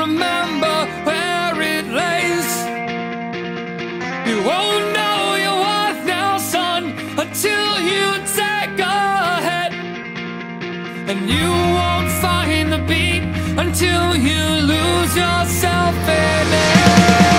remember where it lays. You won't know your worth now, son, until you take a hit. And you won't find the beat until you lose yourself in it.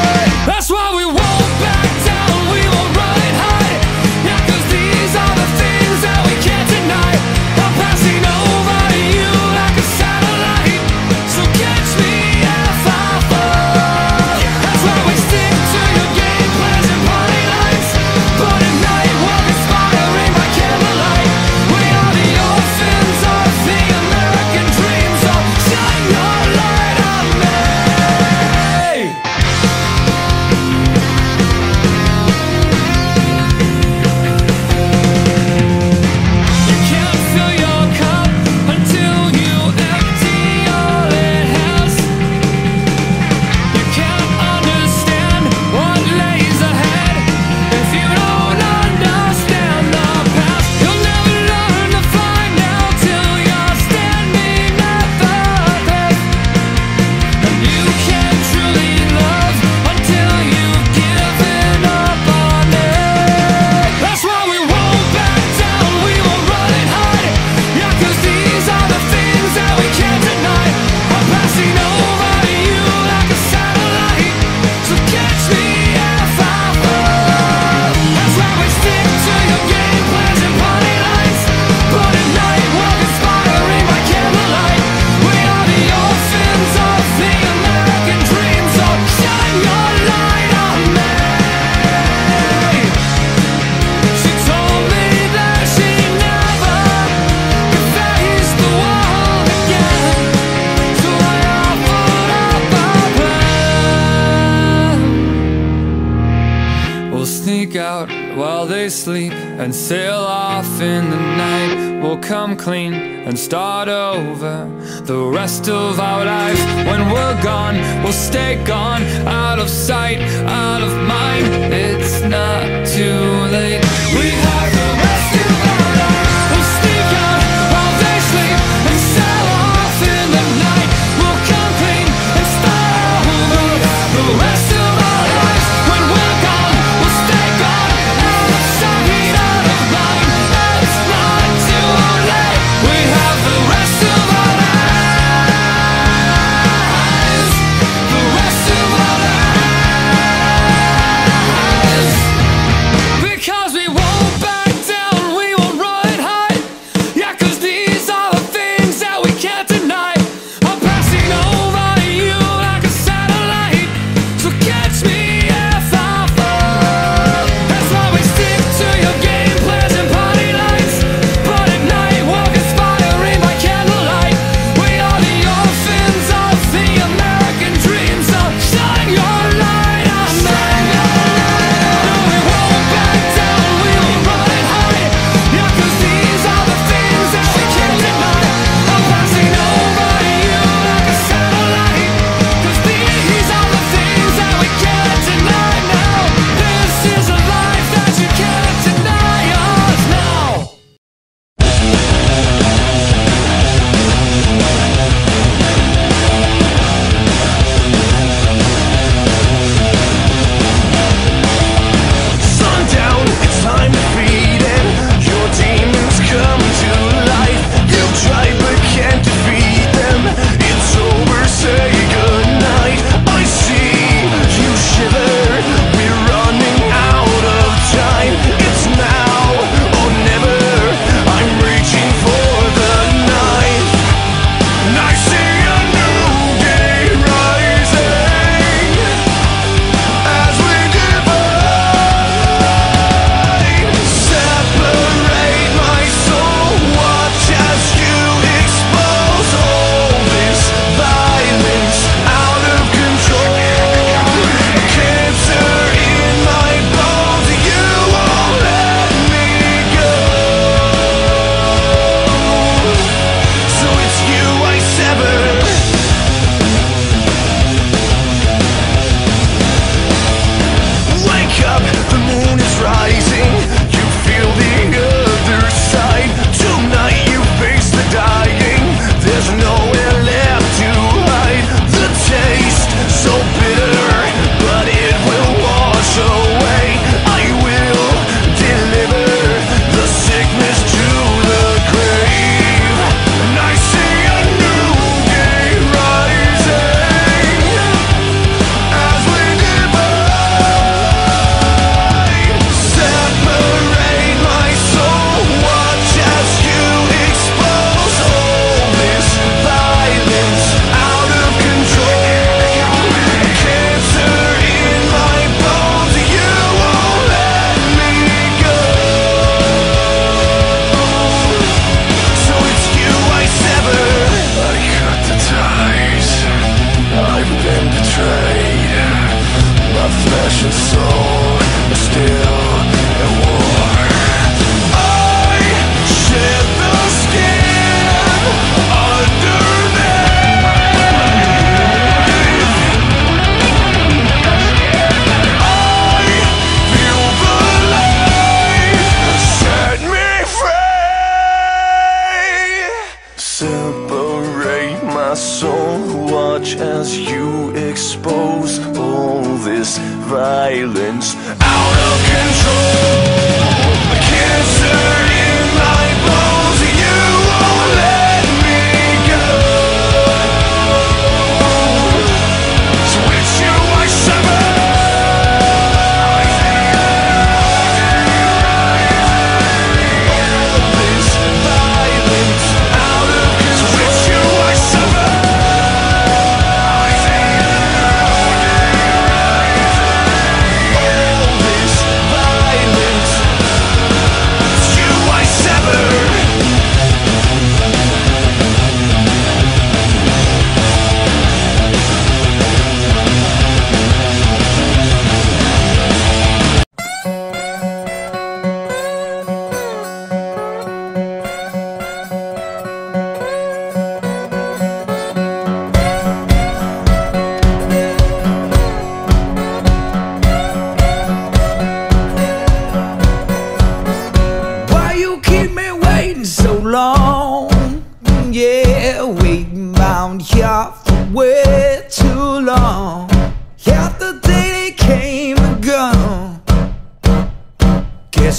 sleep and sail off in the night. We'll come clean and start over the rest of our lives. When we're gone, we'll stay gone. Out of sight, out of mind. It's not too late. We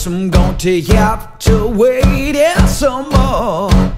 I'm going to have to wait some more.